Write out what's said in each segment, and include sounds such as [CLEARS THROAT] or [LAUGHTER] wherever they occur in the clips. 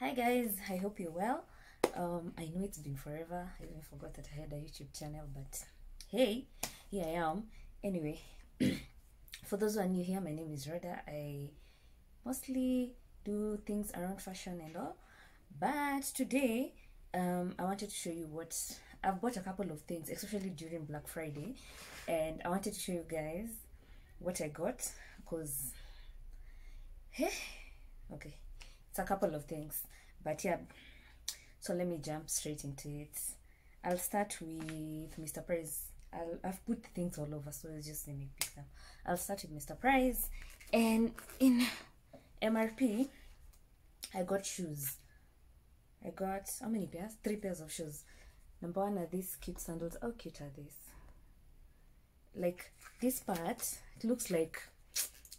Hi guys, I hope you're well. Um, I know it's been forever. I even forgot that I had a YouTube channel, but hey, here I am. Anyway, [CLEARS THROAT] for those who are new here, my name is Rhoda. I mostly do things around fashion and all, but today um, I wanted to show you what I've bought a couple of things, especially during Black Friday, and I wanted to show you guys what I got because hey, okay, it's a couple of things, but yeah. So let me jump straight into it. I'll start with Mr. Price. I'll, I've put things all over, so just let me pick them. I'll start with Mr. Price, and in MRP, I got shoes. I got how many pairs? Three pairs of shoes. Number one are these cute sandals. How cute are these? Like this part, it looks like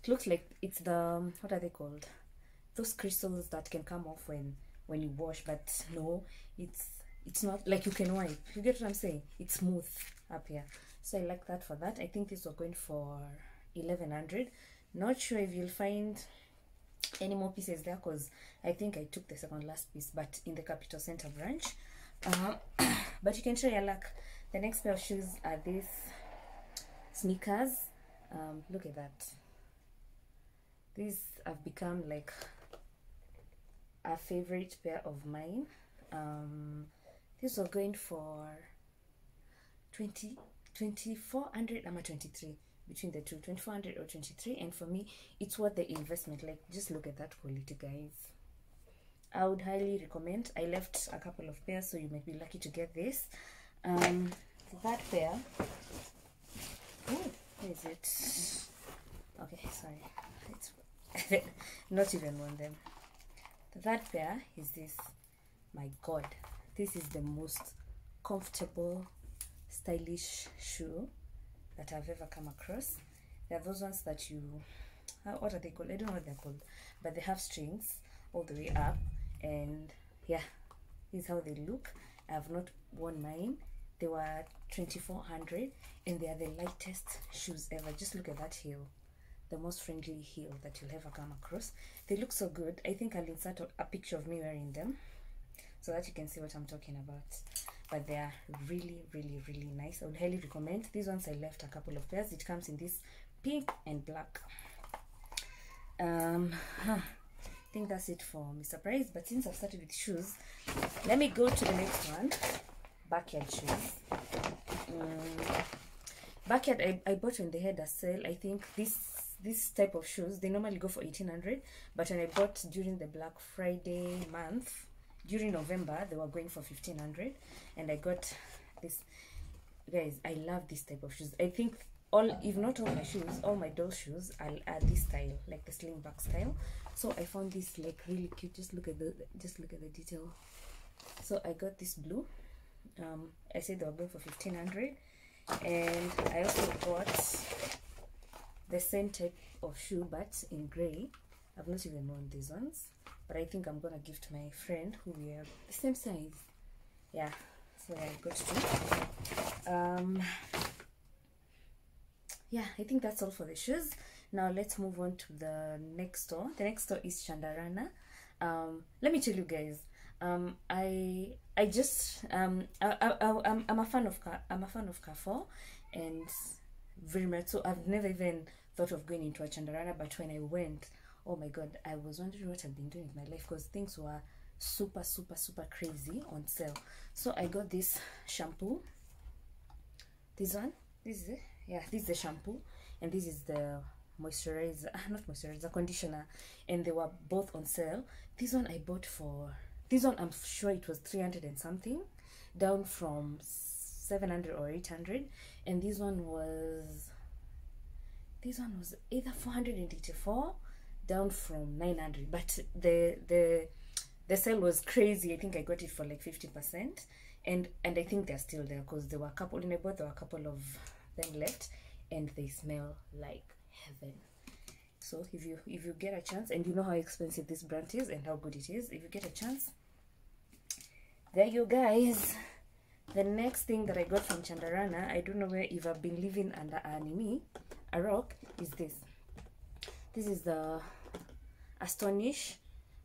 it looks like it's the what are they called? Those crystals that can come off when when you wash, but no, it's it's not like you can wipe. You get what I'm saying? It's smooth up here. So I like that for that. I think these were going for eleven hundred. Not sure if you'll find any more pieces there because I think I took the second last piece, but in the Capital Center branch. Uh, [COUGHS] but you can try your luck. The next pair of shoes are these sneakers. Um, look at that. These have become like a favorite pair of mine. Um, these were going for 20, 2400 I'm 23 between the two 2400 or 23 and for me it's worth the investment. Like just look at that quality guys. I would highly recommend. I left a couple of pairs so you might be lucky to get this. Um that pair. Oh where is it? Okay sorry. It's [LAUGHS] not even one of them that pair is this my god this is the most comfortable stylish shoe that I've ever come across. There are those ones that you, uh, what are they called? I don't know what they're called, but they have strings all the way up, and yeah, this is how they look. I have not worn mine. They were 2400 and they are the lightest shoes ever. Just look at that heel, the most friendly heel that you'll ever come across. They look so good. I think I'll insert a picture of me wearing them so that you can see what I'm talking about. But they are really really really nice. I would highly recommend. These ones i left a couple of pairs. It comes in this pink and black. Um huh, i think that's it for mr price. But since i've started with shoes let me go to the next one. Backyard shoes. Um, backyard I, I bought when they had a sale. I think this this type of shoes they normally go for 1800 but when i bought during the black friday month during November they were going for 1500 and I got this guys I love this type of shoes. I think all if not all my shoes all my doll shoes I'll add this style like the sling back style. So I found this like really cute. Just look at the just look at the detail. So I got this blue. Um I said they were going for 1500 and I also got the same type of shoe but in gray I've not even worn these ones but I think I'm gonna give to my friend who we are the same size. Yeah, so I got two. Um, yeah, I think that's all for the shoes. Now let's move on to the next store. The next store is Chandarana. Um, let me tell you guys. Um, I I just um I, I, I'm I'm a fan of I'm a fan of Carrefour, and very much so. I've never even thought of going into a Chandarana, but when I went, oh my god i was wondering what i've been doing with my life because things were super super super crazy on sale. So i got this shampoo. This one? This is it? Yeah this is the shampoo and this is the moisturizer [LAUGHS] not moisturizer conditioner and they were both on sale. This one i bought for this one i'm sure it was 300 and something down from 700 or 800 and this one was this one was either 484 down from 900 but the the the sale was crazy. I think i got it for like 50 percent. And and i think they're still there because there were a couple in I bought there were a couple of them left and they smell like heaven. So if you if you get a chance and you know how expensive this brand is and how good it is if you get a chance there you guys. The next thing that i got from chandarana i don't know where if i've been living under anime a rock is this. This is the astonish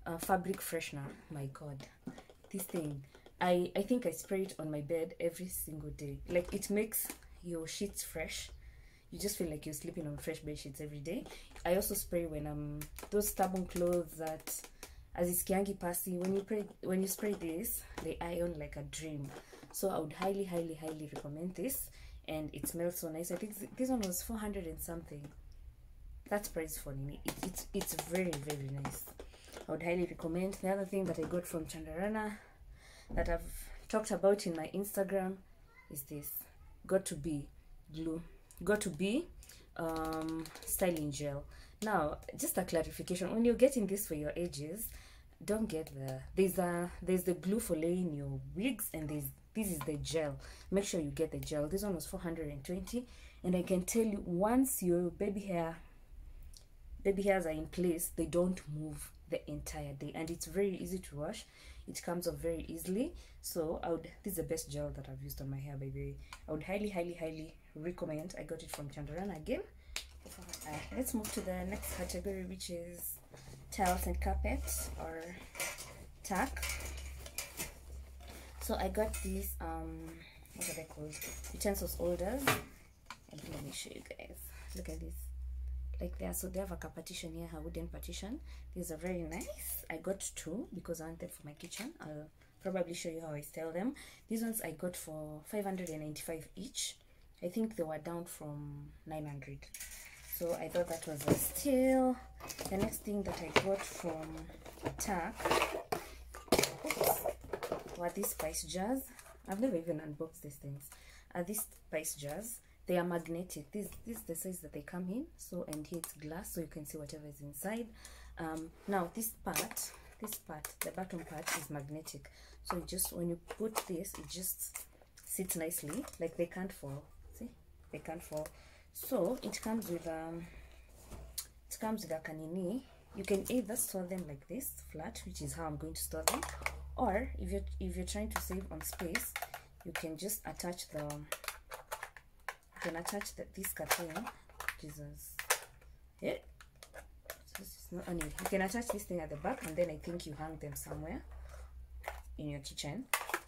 uh, fabric freshener. My god. This thing i i think i spray it on my bed every single day. Like it makes your sheets fresh. You just feel like you're sleeping on fresh bed sheets every day. I also spray when um those stubborn clothes that as it's kiangi pasi when you spray when you spray this they iron like a dream. So i would highly highly highly recommend this and it smells so nice. I think th- this one was 400 and something. That's price for me it, it's it's very very nice. I would highly recommend. The other thing that i got from chandarana that i've talked about in my instagram is this. Got2b glue. Got2b um styling gel. Now just a clarification. When you're getting this for your edges don't get the there's a there's the glue for laying your wigs and there's this is the gel. Make sure you get the gel. This one was 420 and i can tell you once your baby hair baby hairs are in place they don't move the entire day and it's very easy to wash. It comes off very easily. So i would this is the best gel that i've used on my hair by the way i would highly highly highly recommend. I got it from chandarana again. Uh, let's move to the next category which is tiles and carpet or TAC so i got these um what are they called? Utensils holders and let me show you guys. Look at this. Like there so they have a partition here a wooden partition. These are very nice. I got two because i wanted for my kitchen. I'll probably show you how i style them. These ones i got for 595 each. I think they were down from 900 so i thought that was a steal. The next thing that i got from oops, were these spice jars i've never even unboxed these things. Are these spice jars they are magnetic. This this is the size that they come in so and here it's glass so you can see whatever is inside. Um now this part this part the bottom part is magnetic. So just when you put this it just sits nicely like they can't fall. See? They can't fall. So it comes with um it comes with a canini you can either store them like this flat which is how i'm going to store them or if you're if you're trying to save on space you can just attach the you can attach the, this curtain jesus. Yeah. Is not oh, anyway you can attach this thing at the back and then i think you hang them somewhere in your kitchen.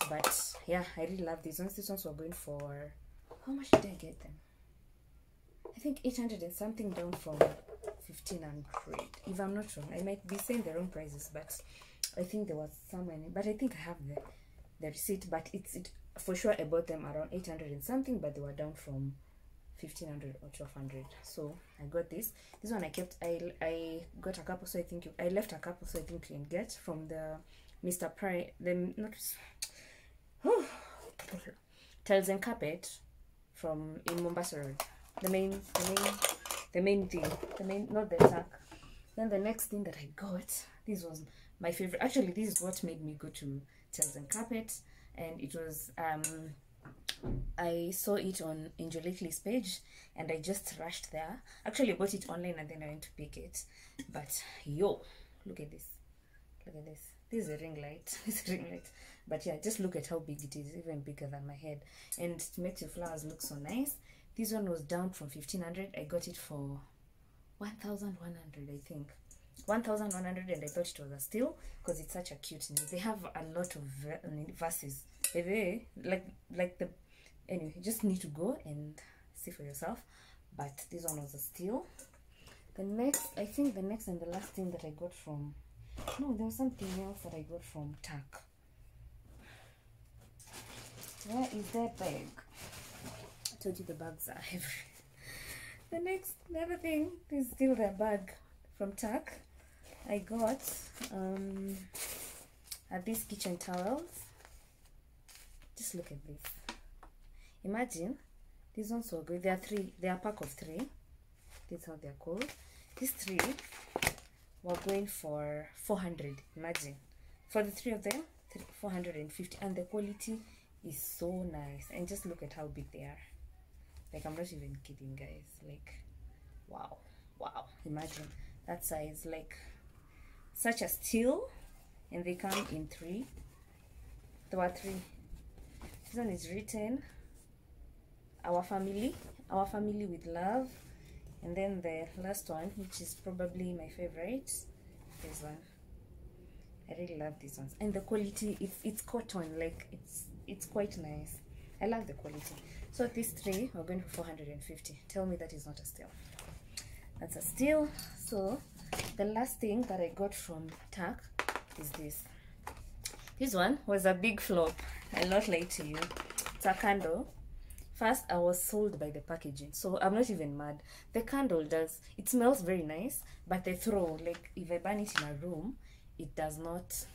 But yeah i really love these ones. These ones were going for how much did i get them? I think 800 and something down from 1500 if i'm not wrong. I might be saying the wrong prices but i think there was in it, but i think i have the the receipt but it's it for sure i bought them around 800 and something but they were down from 1500 or 1200 so i got this. This one i kept i i got a couple so i think you, i left a couple so i think you can get from the mr Pri the not tiles and carpet from in mombasa road. The main the main the main thing the main not the TAC then the next thing that i got this was my favorite actually this is what made me go to tiles and carpet and it was um I saw it on Angelique's page and I just rushed there. Actually, I bought it online and then I went to pick it. But yo, look at this. Look at this. This is a ring light. [LAUGHS] This a ring light. But yeah, just look at how big it is, even bigger than my head. And it makes your flowers look so nice. This one was down from 1500. I got it for 1100, I think. 1100 and I thought it was a steal because it's such a cute name. They have a lot of verses. They, like like the anyway you just need to go and see for yourself. But this one was a steal. The next i think the next and the last thing that i got from no there was something else that i got from TAC where is that bag? I told you the bags are [LAUGHS] everywhere. The next the other thing is still the bag from TAC i got um are these kitchen towels just look at this. Imagine these ones were good. They are three they are pack of three. This is how they're called. These three were going for 400 imagine. For the three of them 450 and the quality is so nice. And just look at how big they are. Like i'm not even kidding guys. Like wow wow. Imagine that size. Like such as steal and they come in three there were three this one is written our family our family with love and then the last one which is probably my favorite this one I really love these ones, and the quality it's it's cotton like it's it's quite nice. I love the quality. So these three we're going for 450. Tell me that is not a steal. That's a steal. So the last thing that I got from TAC is this. This one was a big flop. I'll not lie to you. It's a candle. First, I was sold by the packaging, so I'm not even mad. The candle does, it smells very nice, but the throw, like if I burn it in a room, it does not,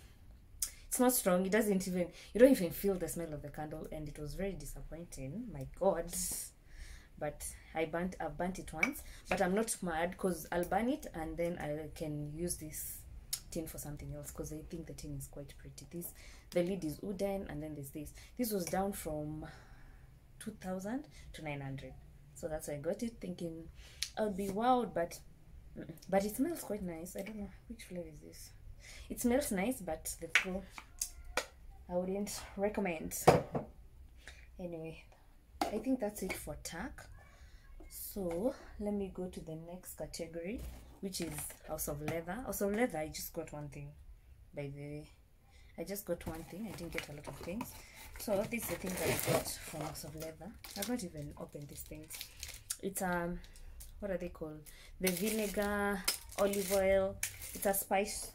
it's not strong. It doesn't even, you don't even feel the smell of the candle, and it was very disappointing. My God. But I burnt, I've burnt it once, but I'm not mad because I'll burn it and then I can use this tin for something else because I think the tin is quite pretty. This the lid is wooden and then there's this. This was down from 2000 to 900 so that's why I got it thinking I would be wowed but but it smells quite nice. I don't know which flavor is this? It smells nice but the throw I wouldn't recommend. Anyway I think that's it for TAC so let me go to the next category which is house of leather house of leather I just got one thing by the way I just got one thing I didn't get a lot of things so this is the thing that I got from House of Leather. I've not even opened these things. It's um what are they called? The vinegar, olive oil. It's a spice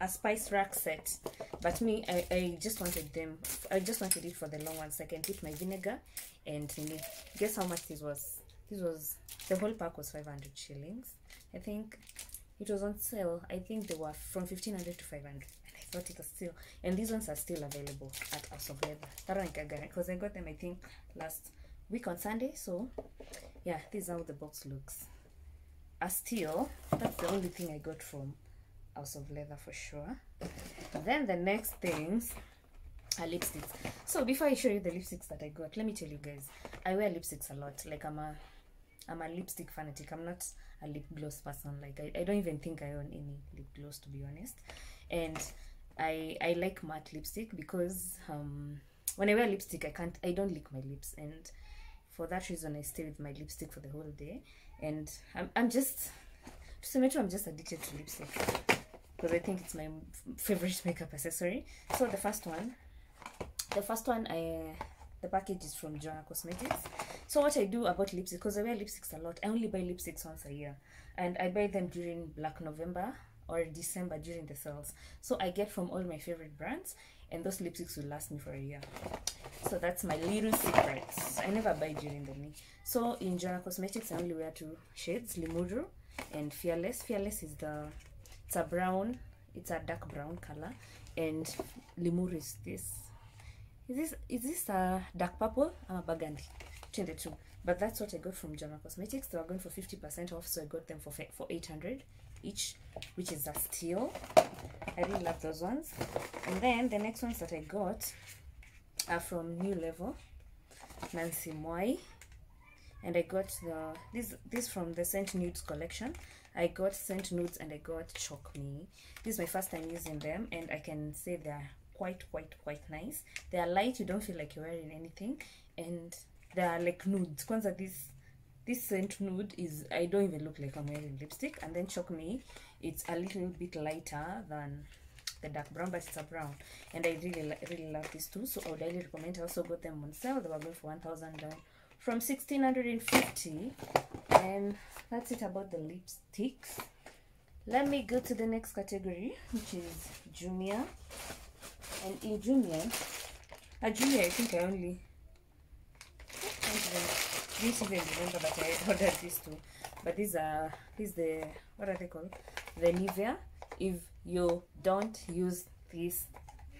a spice rack set. But me, I, I just wanted them I just wanted it for the long ones. I can put my vinegar and guess how much this was? This was the whole pack was 500 shillings. I think it was on sale. I think they were from 1500 to 500 and i thought it was still and these ones are still available at House of Leather. That one because I got them I think last week on Sunday. So yeah, this is how the box looks. A steel. That's the only thing I got from House of Leather for sure. then the next things are lipsticks. So before I show you the lipsticks that I got, let me tell you guys, I wear lipsticks a lot. Like I'm a I'm a lipstick fanatic. I'm not a lip gloss person. Like I, I don't even think I own any lip gloss to be honest. And I I like matte lipstick because um, when I wear lipstick, I can't I don't lick my lips, and for that reason, I stay with my lipstick for the whole day. And I'm I'm just to say I'm just addicted to lipstick because I think it's my favorite [LAUGHS] makeup accessory. So the first one, the first one, I the package is from Joanna Cosmetics. So what I do about lipstick, because I wear lipsticks a lot, I only buy lipsticks once a year, and I buy them during Black November or December during the sales. So I get from all my favorite brands and those lipsticks will last me for a year. So that's my little secrets. I never buy during the knee. So in Joanna Cosmetics, I only wear two shades, Limuru and Fearless. Fearless is the, it's a brown, it's a dark brown color. And Limuru is this. Is this, is this a dark purple? I'm a burgundy. Between the two. But that's what I got from Joanna Cosmetics. They were going for 50% off, so I got them for, for 800 each which is a steal. I really love those ones. And then the next ones that i got are from new level nancy Mwai and i got the this this from the Scent Nudes collection. I got Scent Nudes and i got Choke Me. This is my first time using them and i can say they're quite quite quite nice. They are light. You don't feel like you're wearing anything. And they are like nudes. Kwanza this this scent nude is i don't even look like i'm wearing lipstick. And then Choke Me it's a little bit lighter than the dark brown but it's a brown. And i really really love these two so i would highly recommend i also got them on sale. They were going for 1000 down uh, from 1650 and that's it about the lipsticks. Let me go to the next category which is jumia. And in jumia at jumia i think i only this even remember that I ordered these two. But these are these the what are they called? The Nivea. If you don't use this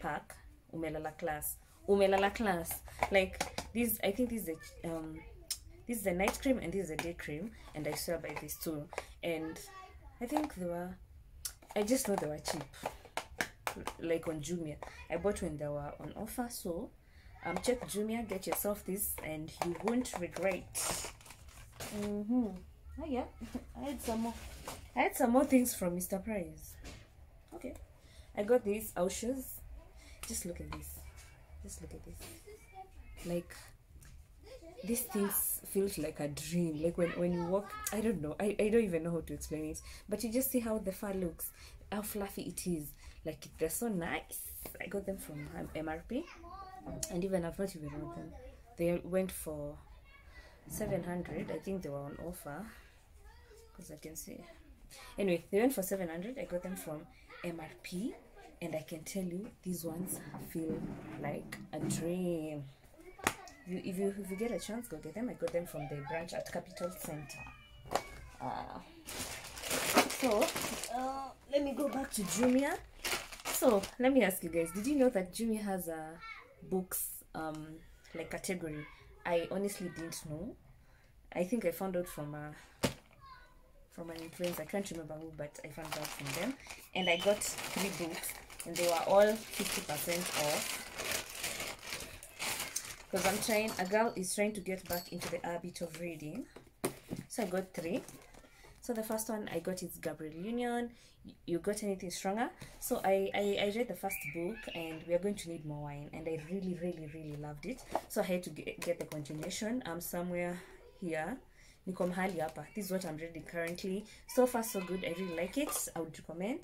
pack, umelala class. Umelala class. Like this I think this is the um this is the night cream and this is the day cream and I swear by these two. And I think they were I just know they were cheap. Like on Jumia. I bought when they were on offer, so um check jumia get yourself this and you won't regret. Mm-hmm. Oh yeah. [LAUGHS] I had some more. I had some more things from mr price. Okay. I got these ouches just look at this. Just look at this. Like these things feels like a dream. Like when when you walk i don't know. I, I don't even know how to explain it. But you just see how the fur looks how fluffy it is. Like they're so nice. I got them from mrp and even i've not even read them they went for 700 i think they were on offer because i can see. Anyway they went for 700 i got them from mrp and i can tell you these ones feel like a dream. You, if you if you get a chance go get them. I got them from the branch at capital center. Uh, so uh, let me go back to jumia. So let me ask you guys did you know that jumia has a books um like category i honestly didn't know. I think i found out from a from an influencer i can't remember who but i found out from them. And i got three books and they were all 50 percent off. Because i'm trying a girl is trying to get back into the habit of reading. So i got three so the first one I got is Gabrielle Union. You got anything stronger? So I, I, I read the first book and we are going to need more wine and I really really really loved it. So I had to get, get the continuation. I'm somewhere here. Niko. This is what I'm reading currently. So far so good. I really like it. I would recommend.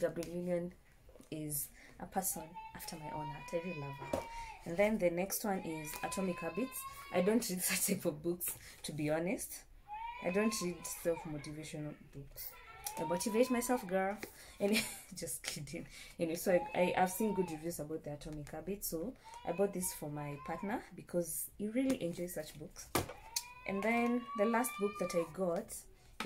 Gabrielle Union is a person after my own heart. I really love her. And then the next one is Atomic Habits. I don't read [LAUGHS] that type of books to be honest. I don't read self motivational books. I motivate myself, girl. And [LAUGHS] just kidding. Anyway, so I, I have seen good reviews about the Atomic Habit, so I bought this for my partner because he really enjoys such books. And then the last book that I got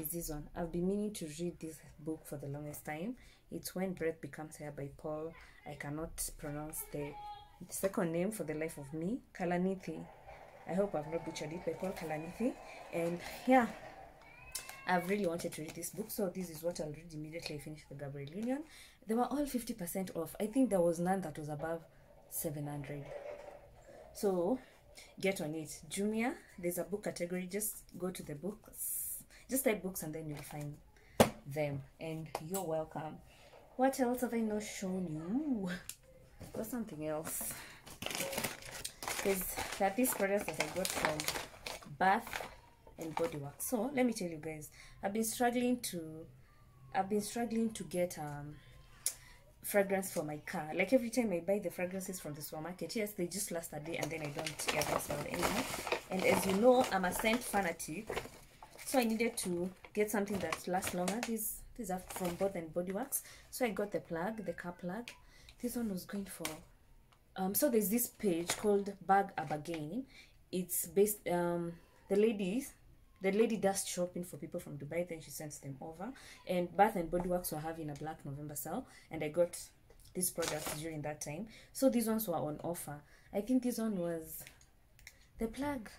is this one. I've been meaning to read this book for the longest time. It's When Breath Becomes Air by Paul. I cannot pronounce the second name for the life of me. Kalanithi. I hope I've not butchered it by Paul Kalanithi. And yeah, I've really wanted to read this book, so this is what I'll read immediately I finish the Gabrielle Union. They were all 50% off. I think there was none that was above 700. So get on it. Jumia, there's a book category. Just go to the books. Just type books and then you'll find them. And you're welcome. What else have I not shown you? There's something else. There's that these products that I got from Bath and Body Works. So let me tell you guys, I've been struggling to, I've been struggling to get um fragrance for my car. Like every time I buy the fragrances from the supermarket, yes, they just last a day and then I don't get them smelled anymore. And as you know, I'm a scent fanatic, so I needed to get something that lasts longer. These these are from Bath and Body Works. So I got the plug, the car plug. This one was going for um so there's this page called Bag a Bargain. It's based um the ladies the lady does shopping for people from Dubai, then she sends them over. And Bath and Body Works were having a Black November sale, and I got these products during that time. So these ones were on offer. I think this one was the plug,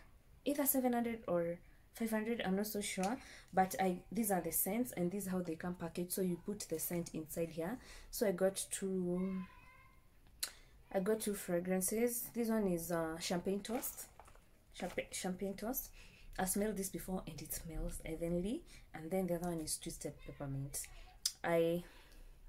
either 700 or 500 i'm not so sure but i these are the scents and this is how they come packaged so you put the scent inside here so i got two i got two fragrances this one is uh champagne toast champagne, champagne toast I smelled this before and it smells heavenly. And then the other one is twisted peppermint. I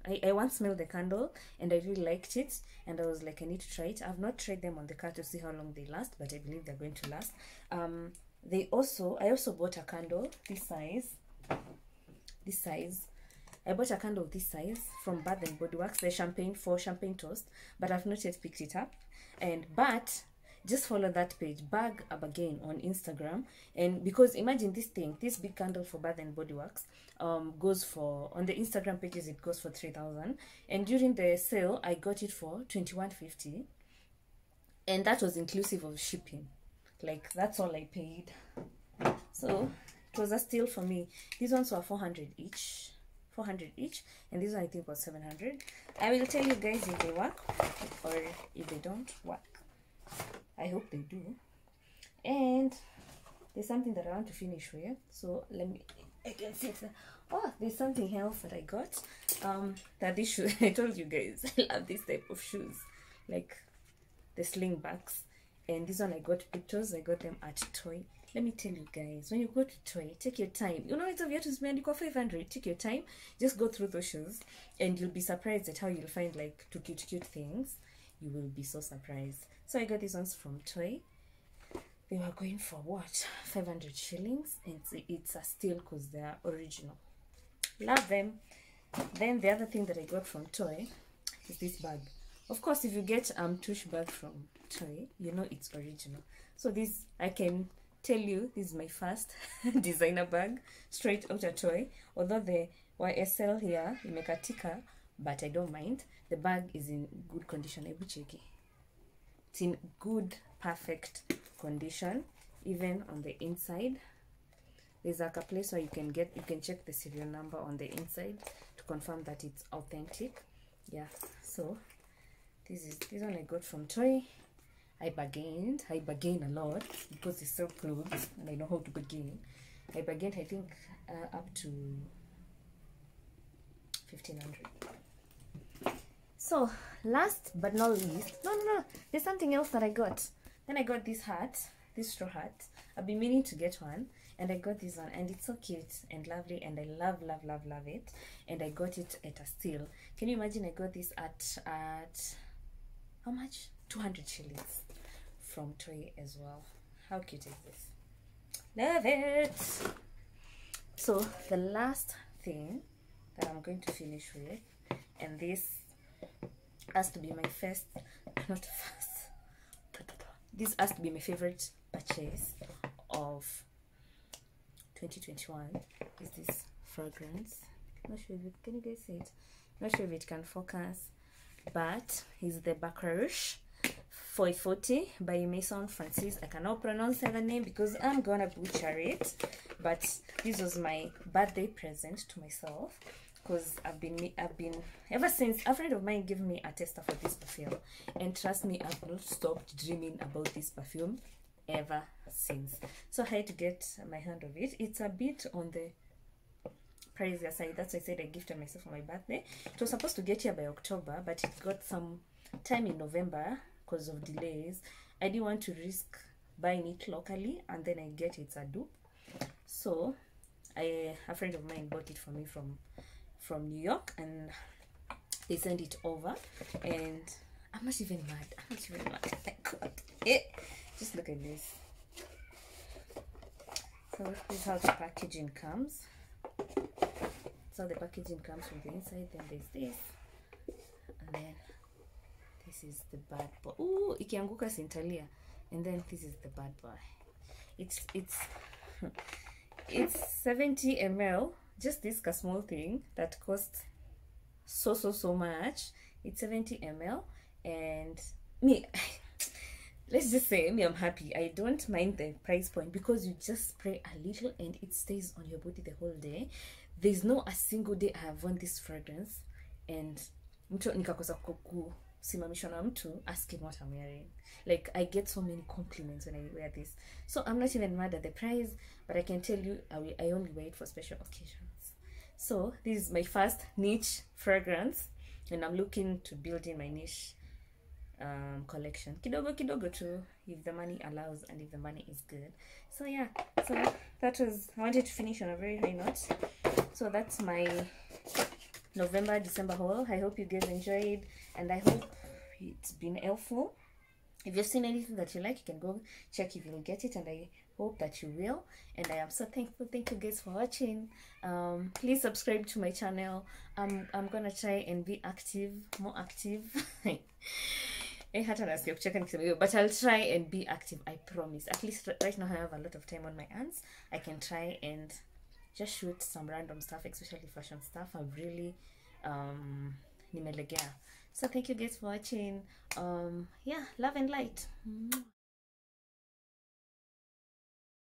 I, I once smelled the candle and I really liked it and I was like I need to try it. I've not tried them on the car to see how long they last, but I believe they're going to last. Um they also I also bought a candle this size. This size. I bought a candle this size from Bath and Body Works, the champagne for champagne toast, but I've not yet picked it up. And but just follow that page Bag a Bargain on instagram. And because imagine this thing this big candle for bath and body works um goes for on the instagram pages it goes for 3000 and during the sale i got it for 2150 and that was inclusive of shipping. Like that's all i paid. So it was a steal for me. These ones were 400 each. 400 each. And this one i think was 700 i will tell you guys if they work or if they don't work I hope they do. And there's something that I want to finish with. So let me, I can see it. Oh, there's something else that I got. Um, that this shoe, [LAUGHS] I told you guys, [LAUGHS] I love this type of shoes. Like the slingbacks. And this one I got pictures. I got them at Toi. Let me tell you guys, when you go to Toi, take your time. You know, it's a to spend 500. Take your time. Just go through those shoes. And you'll be surprised at how you'll find like two cute, cute things. You will be so surprised. So I got these ones from Toi. They were going for what? 500 shillings. And it's, a steal because they're original. Love them. then the other thing that i got from toi is this bag of course if you get um tush bag from toi you know it's original so this i can tell you this is my first [LAUGHS] designer bag straight out of toi although the ysl here make a imekatika but i don't mind the bag is in good condition hebu cheki it's in good perfect condition even on the inside. There's like a place where you can get you can check the serial number on the inside to confirm that it's authentic. Yeah so this is this one i got from toi. I bargained i bargain a lot because it's so clothes and i know how to bargain. I bargained i think uh, up to 1500 so last but not least no no no there's something else that i got. Then i got this hat this straw hat. I've been meaning to get one and i got this one and it's so cute and lovely and i love love love love it. And i got it at a steal. Can you imagine i got this at at how much? 200 shillings from toi as well. How cute is this? Love it! So the last thing that i'm going to finish with and this has to be my first not first this has to be my favorite purchase of 2021 is this fragrance not sure if it, can you guys see it not sure if it can focus but is the Baccarat Rouge 440 by Maison Francis. I cannot pronounce the name because I'm gonna butcher it. But this was my birthday present to myself because I've been I've been ever since a friend of mine gave me a tester for this perfume, and trust me, I've not stopped dreaming about this perfume ever since. So I had to get my hand of it. It's a bit on the pricier side. That's why I said I gifted myself for my birthday. It was supposed to get here by October, but it got some time in November because of delays. I didn't want to risk buying it locally and then I get it's a dupe. So I a friend of mine bought it for me from from New York and they sent it over and I'm not even mad. I'm not even mad. I got it. Just look at this. So this is how the packaging comes. So the packaging comes from the inside. Then there's this, and then this is the bad boy. Ooh, ikianguka sintalia. And then this is the bad boy. It's it's [LAUGHS] it's 70 ml. Just this small thing that costs so so so much. It's 70 ml, and me. [LAUGHS] let's just say me i'm happy i don't mind the price point because you just spray a little and it stays on your body the whole day there's no a single day i have worn this fragrance and mtu nikakosa kusimamishwa na mtu asking what i'm wearing like i get so many compliments when i wear this so i'm not even mad at the price but i can tell you i, will, I only wear it for special occasions so this is my first niche fragrance and i'm looking to build in my niche um, collection. Kidogo kidogo too if the money allows and if the money is good. So yeah. So that was i wanted to finish on a very high note. So that's my november december haul. I hope you guys enjoyed and i hope it's been helpful. If you've seen anything that you like you can go check if you'll get it and i hope that you will and i am so thankful thank you guys for watching. Um please subscribe to my channel. I'm i'm gonna try and be active more active. [LAUGHS] Eh, hata nasikia kucheka nikisema hiyo but i'll try and be active i promise. At least right now i have a lot of time on my hands. I can try and just shoot some random stuff especially fashion stuff. I'm really um nimelegea. So thank you guys for watching. Um yeah love and light